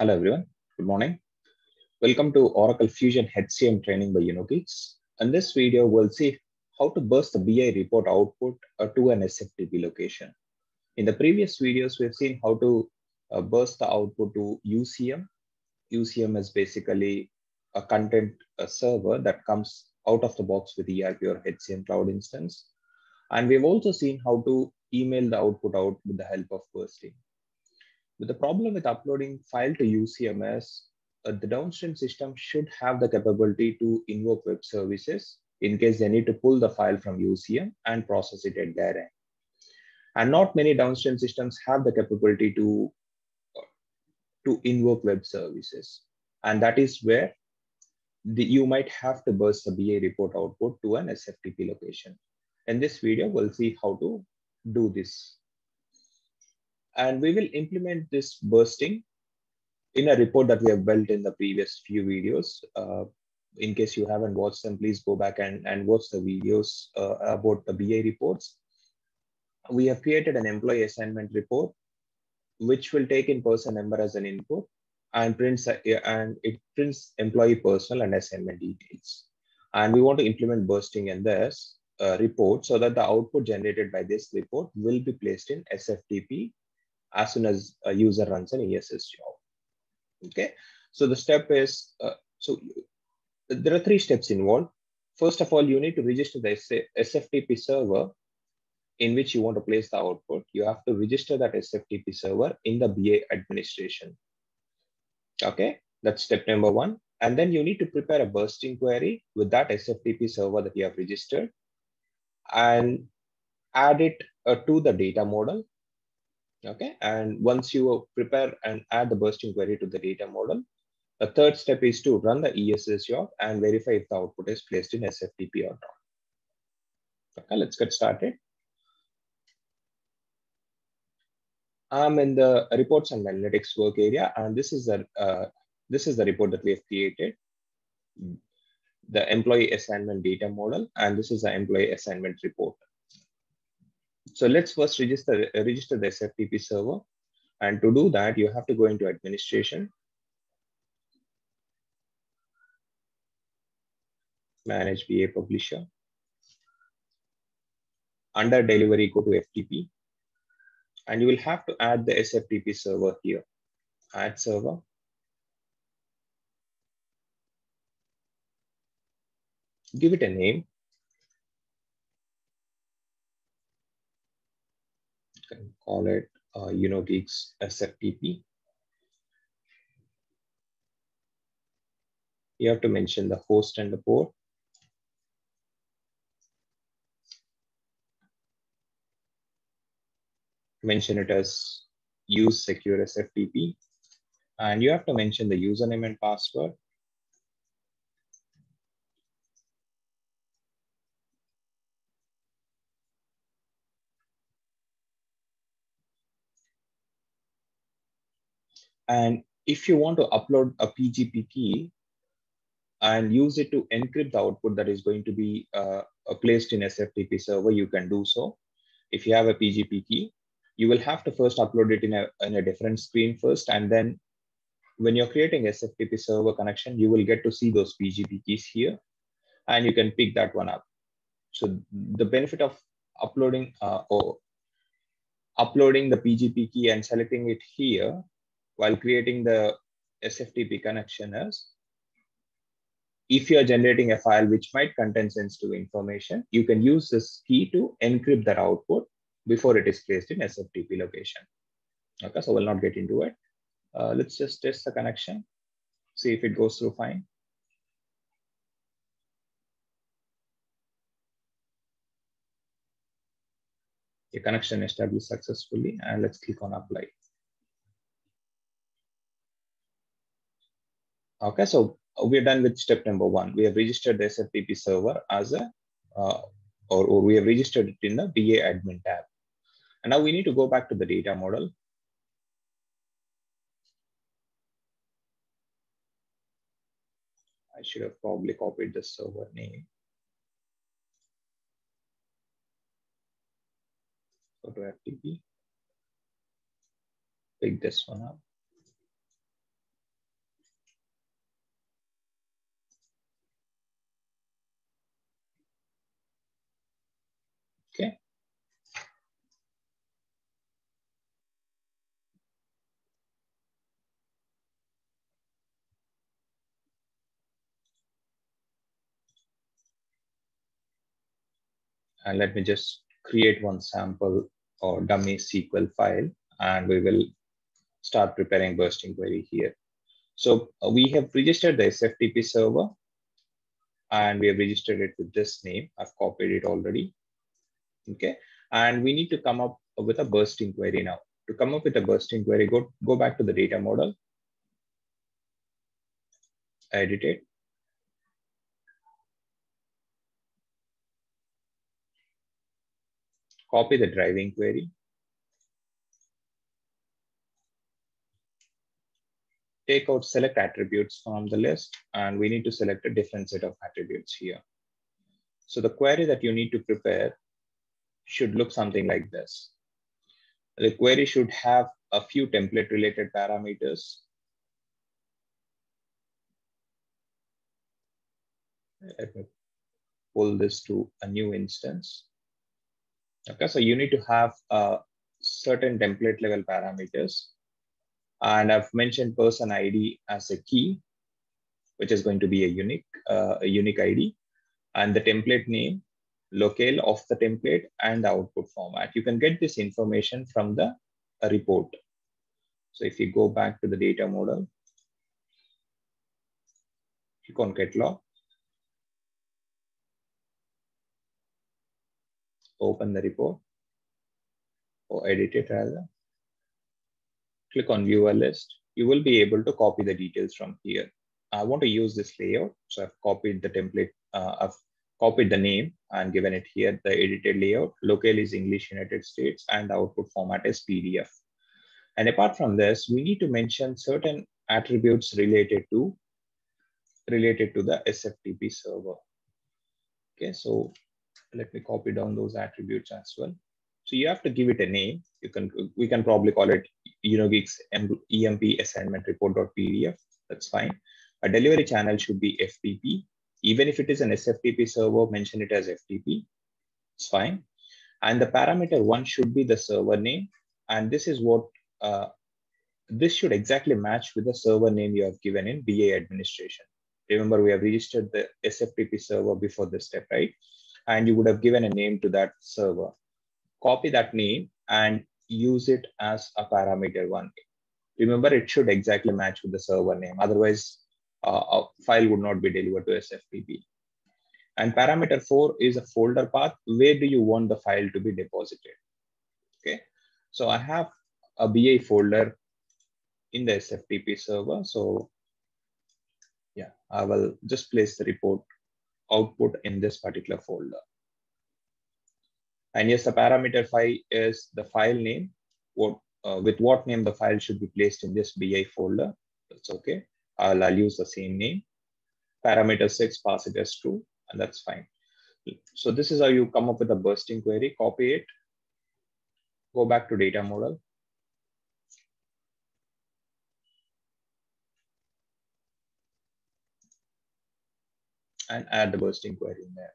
Hello everyone, good morning. Welcome to Oracle Fusion HCM training by UnoGeeks. In this video, we'll see how to burst the BI report output uh, to an SFTP location. In the previous videos, we've seen how to uh, burst the output to UCM. UCM is basically a content a server that comes out of the box with ERP or HCM cloud instance. And we've also seen how to email the output out with the help of bursting. But the problem with uploading file to UCMS, uh, the downstream system should have the capability to invoke web services in case they need to pull the file from UCM and process it at their end. And not many downstream systems have the capability to, uh, to invoke web services. And that is where the, you might have to burst the BI report output to an SFTP location. In this video, we'll see how to do this and we will implement this bursting in a report that we have built in the previous few videos. Uh, in case you haven't watched them, please go back and, and watch the videos uh, about the BI reports. We have created an employee assignment report, which will take in person number as an input and prints and it prints employee personal and assignment details. And we want to implement bursting in this uh, report so that the output generated by this report will be placed in SFTP as soon as a user runs an ESS job. Okay, so the step is, uh, so there are three steps involved. First of all, you need to register the SFTP server in which you want to place the output. You have to register that SFTP server in the BI administration. Okay, that's step number one. And then you need to prepare a bursting query with that SFTP server that you have registered and add it uh, to the data model Okay, and once you prepare and add the bursting query to the data model, the third step is to run the ESS job and verify if the output is placed in SFTP or not. Okay, let's get started. I'm in the reports and analytics work area, and this is the uh, this is the report that we have created, the employee assignment data model, and this is the employee assignment report. So let's first register, uh, register the SFTP server. And to do that, you have to go into administration, manage BI publisher. Under delivery, go to FTP. And you will have to add the SFTP server here. Add server. Give it a name. can call it uh, UnoGeeks SFTP. You have to mention the host and the port. Mention it as use secure SFTP. And you have to mention the username and password. And if you want to upload a PGP key and use it to encrypt the output that is going to be uh, placed in SFTP server, you can do so. If you have a PGP key, you will have to first upload it in a, in a different screen first. And then when you're creating SFTP server connection, you will get to see those PGP keys here and you can pick that one up. So the benefit of uploading uh, or uploading the PGP key and selecting it here while creating the SFTP connection is if you're generating a file which might contain sensitive information, you can use this key to encrypt that output before it is placed in SFTP location. Okay, so we'll not get into it. Uh, let's just test the connection, see if it goes through fine. The connection established successfully and let's click on apply. Okay, so we're done with step number one. We have registered the SFTP server as a, uh, or, or we have registered it in the BI admin tab. And now we need to go back to the data model. I should have probably copied the server name. Go to FTP. Pick this one up. And let me just create one sample or dummy SQL file, and we will start preparing bursting query here. So uh, we have registered the SFTP server, and we have registered it with this name. I've copied it already. Okay, and we need to come up with a bursting query now. To come up with a bursting query, go, go back to the data model, edit it, copy the driving query, take out select attributes from the list, and we need to select a different set of attributes here. So the query that you need to prepare should look something like this. The query should have a few template related parameters. Let me pull this to a new instance. Okay, so you need to have uh, certain template level parameters. And I've mentioned person ID as a key, which is going to be a unique, uh, a unique ID. And the template name, locale of the template, and the output format. You can get this information from the report. So if you go back to the data model, click on get log, open the report or edit it rather. Click on viewer list. You will be able to copy the details from here. I want to use this layout. So I've copied the template. Uh, I've copied the name and given it here, the edited layout. Locale is English United States and the output format is PDF. And apart from this, we need to mention certain attributes related to related to the SFTP server. Okay, so let me copy down those attributes as well. So you have to give it a name. You can we can probably call it UnoGeeks EMP assignment report.pdf. That's fine. A delivery channel should be FTP. Even if it is an SFTP server, mention it as FTP. It's fine. And the parameter one should be the server name. And this is what uh, this should exactly match with the server name you have given in BI administration. Remember, we have registered the SFTP server before this step, right? And you would have given a name to that server. Copy that name and use it as a parameter one. Remember, it should exactly match with the server name. Otherwise, uh, a file would not be delivered to SFTP. And parameter four is a folder path. Where do you want the file to be deposited? Okay, so I have a BI folder in the SFTP server. So yeah, I will just place the report output in this particular folder. And yes, the parameter file is the file name. What, uh, with what name the file should be placed in this BI folder. That's okay. I'll, I'll use the same name. Parameter six, pass it as true, and that's fine. So this is how you come up with a bursting query, copy it, go back to data model, and add the bursting query in there.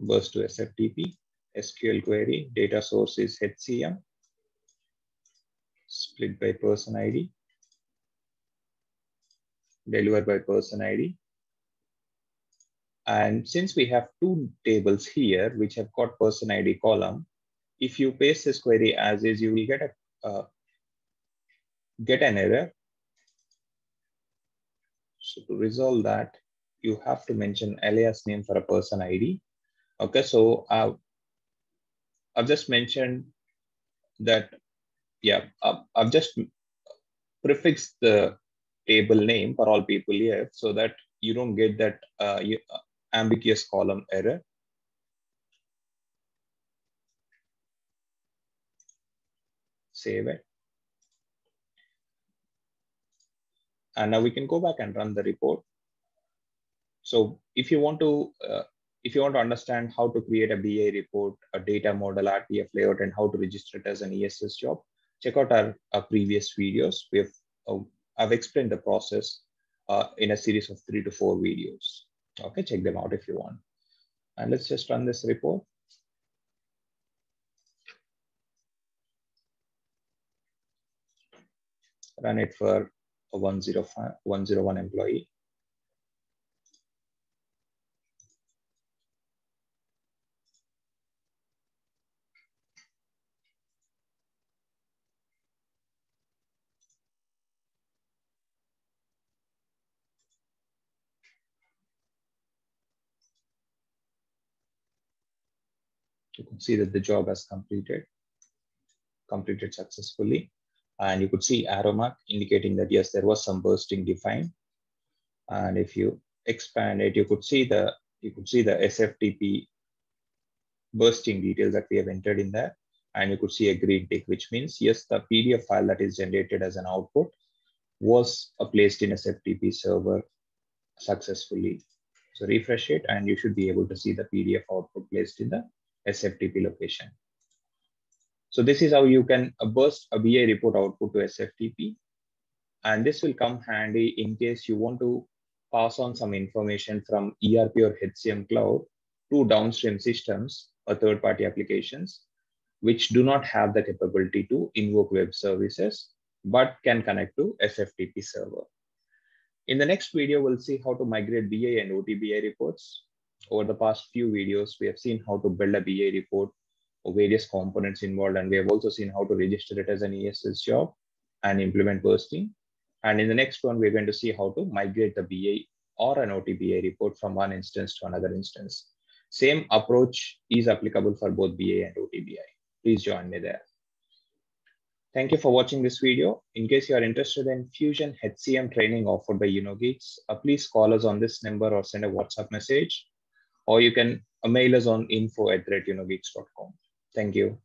Burst to SFTP, SQL query, data source is HCM, split by person ID, delivered by person ID. And since we have two tables here, which have got person ID column, if you paste this query as is, you will get a uh, get an error. So to resolve that, you have to mention alias name for a person ID. Okay, so uh, I've just mentioned that, yeah, uh, I've just prefixed the table name for all people here so that you don't get that uh, ambiguous column error. Save it. And now we can go back and run the report. So if you want to, uh, if you want to understand how to create a BI report, a data model, RTF layout, and how to register it as an ESS job, check out our, our previous videos. We have, uh, I've explained the process uh, in a series of three to four videos. Okay, check them out if you want. And let's just run this report. Run it for a 105, 101 employee. You can see that the job has completed, completed successfully. And you could see arrow mark indicating that yes, there was some bursting defined. And if you expand it, you could see the you could see the SFTP bursting details that we have entered in there. And you could see a green tick, which means yes, the PDF file that is generated as an output was uh, placed in SFTP server successfully. So refresh it and you should be able to see the PDF output placed in the SFTP location. So this is how you can uh, burst a BI report output to SFTP. And this will come handy in case you want to pass on some information from ERP or HCM cloud to downstream systems or third-party applications, which do not have the capability to invoke web services, but can connect to SFTP server. In the next video, we'll see how to migrate BI and OTBI reports over the past few videos, we have seen how to build a BI report or various components involved. And we have also seen how to register it as an ESS job and implement bursting. And in the next one, we're going to see how to migrate the BI or an OTBI report from one instance to another instance. Same approach is applicable for both BI and OTBI. Please join me there. Thank you for watching this video. In case you are interested in Fusion HCM training offered by UnoGeeks, uh, please call us on this number or send a WhatsApp message or you can mail us on info at unogeeks.com. Thank you.